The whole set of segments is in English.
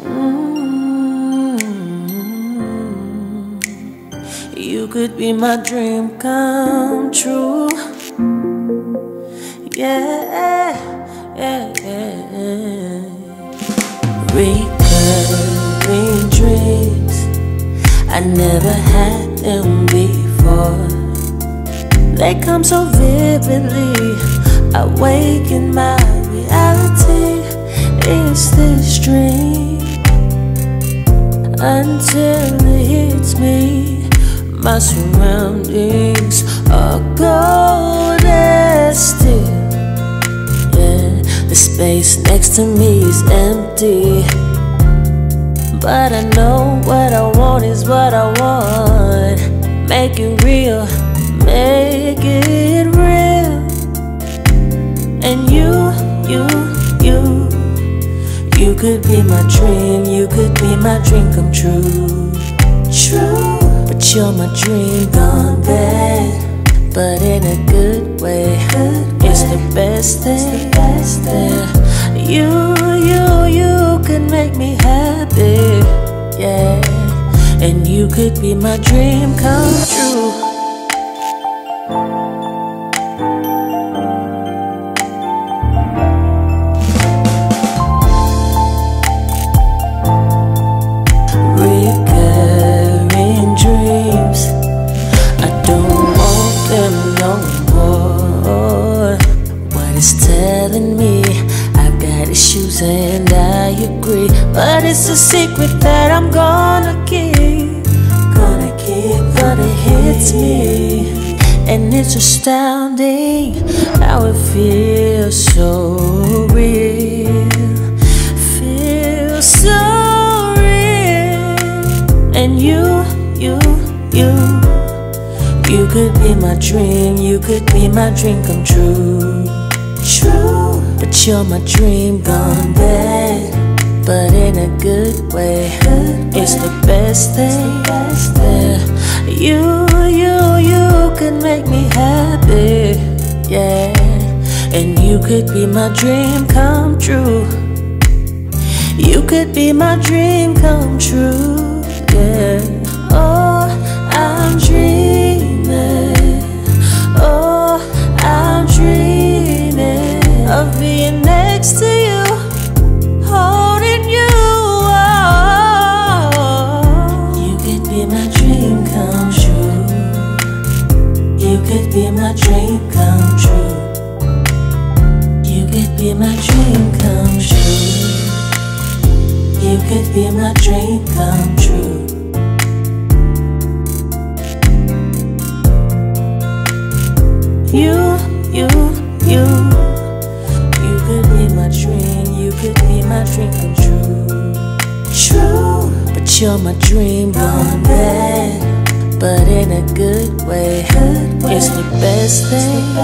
Mm. You could be my dream come true. Yeah, yeah, yeah. Recurring dreams. I never had them before. They come so vividly, awaken my My surroundings are golden still. Yeah, the space next to me is empty. But I know what I want is what I want. Make it real, make it real. And you, you, you, you could be my dream, you could be my dream come true. True, you're my dream gone bad. But in a good way, it's the best thing. Yeah. You, you, you can make me happy, yeah. And you could be my dream come true. I agree. But it's a secret that I'm gonna keep. Gonna keep, but it hits me. And it's astounding how it feels so real. Feels so real. And you, you, you. You could be my dream, you could be my dream come true. True, but you're my dream gone bad. But in a good way, it's the best thing. Yeah. You, you, you could make me happy, yeah. And you could be my dream come true. You could be my dream come true, yeah. Be my dream come true. You could be my dream come true. You could be my dream come true. You could be my dream come true. You, you, you, you could be my dream. You could be my dream come true. You're my dream gone bad. But in a good way, it's the best thing.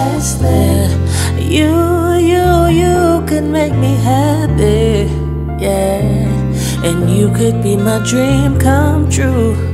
Yeah. You, you, you could make me happy, yeah. And you could be my dream come true.